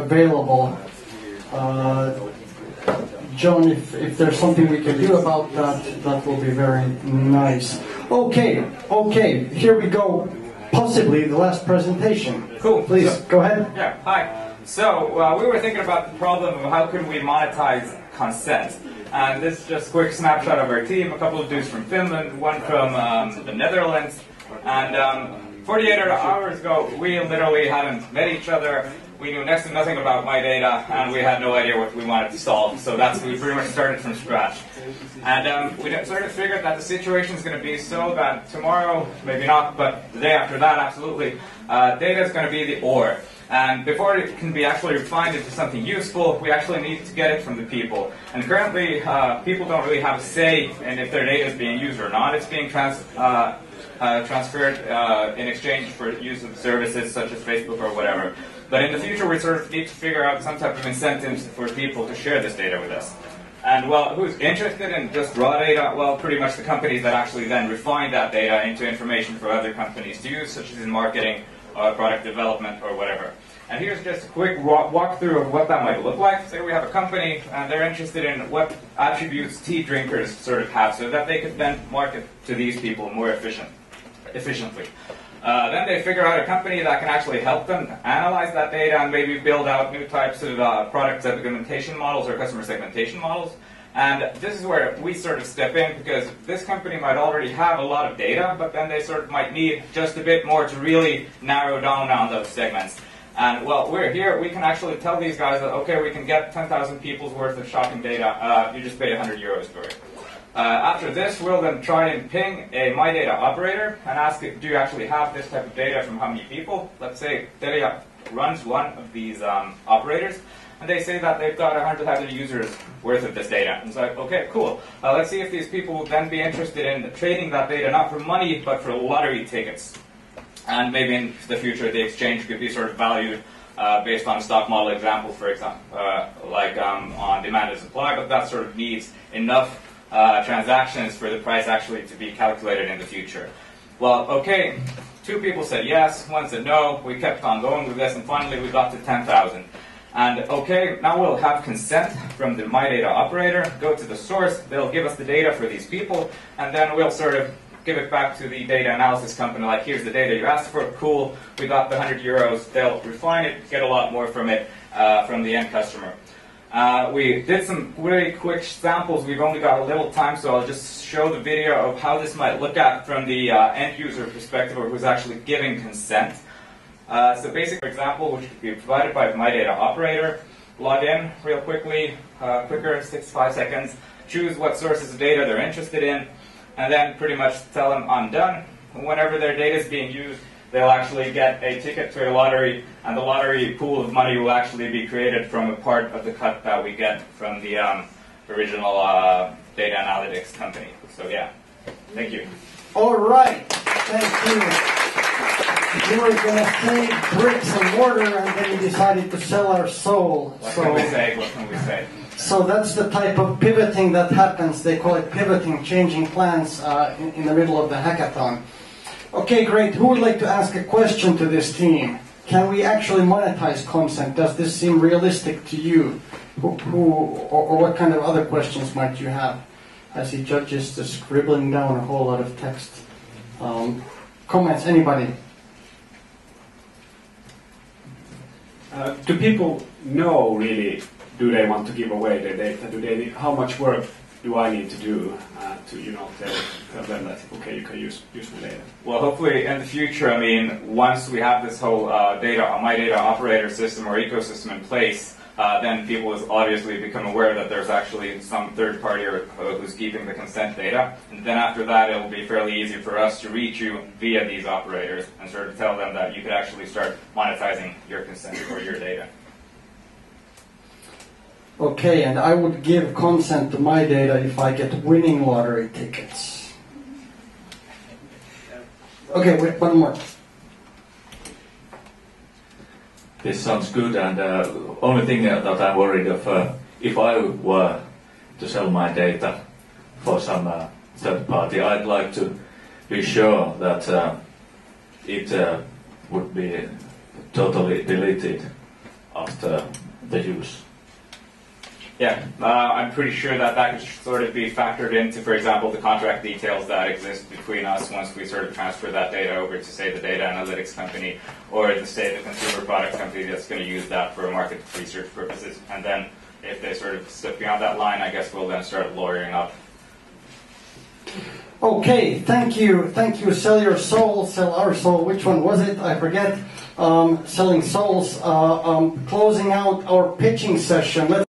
available. Uh, John, if, if there's something we can do about that, that will be very nice. Okay, okay, here we go. Possibly the last presentation. Cool. Please, So- go ahead. Yeah, hi. So, uh, we were thinking about the problem of how can we monetize consent. And this is just a quick snapshot of our team. A couple of dudes from Finland, one from um, the Netherlands. And um, 48 hours ago, we literally hadn't met each other. We knew next to nothing about my data, and we had no idea what we wanted to solve. So that's we pretty much started from scratch. And um, we sort of figured that the situation is going to be so that tomorrow, maybe not, but the day after that, absolutely, uh, data is going to be the ore. And before it can be actually refined into something useful, we actually need to get it from the people. And currently, uh, people don't really have a say in if their data is being used or not. It's being trans- uh, uh, transferred uh, in exchange for use of services such as Facebook or whatever. But in the future, we sort of need to figure out some type of incentives for people to share this data with us. And well, who's interested in just raw data? Well, pretty much the companies that actually then refine that data into information for other companies to use, such as in marketing, uh, product development, or whatever. And here's just a quick walk walkthrough of what that might look like. Say we have a company and they're interested in what attributes tea drinkers sort of have so that they could then market to these people more efficient, efficiently. Uh, then they figure out a company that can actually help them analyze that data and maybe build out new types of uh, product segmentation models or customer segmentation models. And this is where we sort of step in because this company might already have a lot of data, but then they sort of might need just a bit more to really narrow down on those segments. And well, we're here. We can actually tell these guys that okay, we can get 10,000 people's worth of shopping data. Uh, you just pay 100 euros for it. Uh, after this, we'll then try and ping a My Data operator and ask it, do you actually have this type of data from how many people? Let's say Telia runs one of these um, operators, and they say that they've got 100,000 users worth of this data. And like, okay, cool. Uh, let's see if these people will then be interested in trading that data not for money, but for lottery tickets. And maybe in the future, the exchange could be sort of valued uh, based on a stock model example, for example, uh, like um, on demand and supply, but that sort of needs enough uh, transactions for the price actually to be calculated in the future. Well, okay, two people said yes, one said no. We kept on going with this, and finally we got to 10,000. And okay, now we'll have consent from the My Data operator, go to the source, they'll give us the data for these people, and then we'll sort of give it back to the data analysis company, like here's the data you asked for, cool, we got the 100 euros, they'll refine it, get a lot more from it, uh, from the end customer. Uh, we did some really quick samples. We've only got a little time, so I'll just show the video of how this might look at from the uh, end user perspective, or who's actually giving consent. Uh, so, basic example, which could be provided by my data operator. Log in real quickly, uh, quicker, six five seconds. Choose what sources of data they're interested in, and then pretty much tell them I'm done. And whenever their data is being used, they'll actually get a ticket to a lottery, and the lottery pool of money will actually be created from a part of the cut that we get from the um, original uh, data analytics company. So yeah, thank you. All right, thank you. We were going to save bricks and mortar, and then we decided to sell our soul. What so, can we say? What can we say? so that's the type of pivoting that happens. They call it pivoting, changing plans uh, in, in the middle of the hackathon. Okay, great. Who would like to ask a question to this team? Can we actually monetize consent? Does this seem realistic to you? Who, who or, or what kind of other questions might you have? As he judges the scribbling down a whole lot of text. Um, comments, anybody? Uh, do people know really? Do they want to give away their data? Do they? How much work do I need to do uh, to you know tell, tell them that okay you can use use my data? Well, hopefully in the future, I mean, once we have this whole uh, data, my data operator system or ecosystem in place, uh, then people will obviously become aware that there's actually some third party or, uh, who's keeping the consent data. And then after that, it will be fairly easy for us to reach you via these operators and sort of tell them that you could actually start monetizing your consent or your data. Okay, and I would give consent to my data if I get winning lottery tickets. Okay, wait, one more. This sounds good, and uh, only thing that I'm worried of, uh, if I were to sell my data for some uh, third party, I'd like to be sure that uh, it uh, would be totally deleted after the use. Yeah, uh, I'm pretty sure that that could sort of be factored into, for example, the contract details that exist between us once we sort of transfer that data over to, say, the data analytics company or the, say, the consumer product company that's going to use that for market research purposes. And then if they sort of slip beyond that line, I guess we'll then start lawyering up. Okay, thank you, thank you. Sell your soul, sell our soul. Which one was it? I forget. Um, selling souls. Uh, um, closing out our pitching session. Let's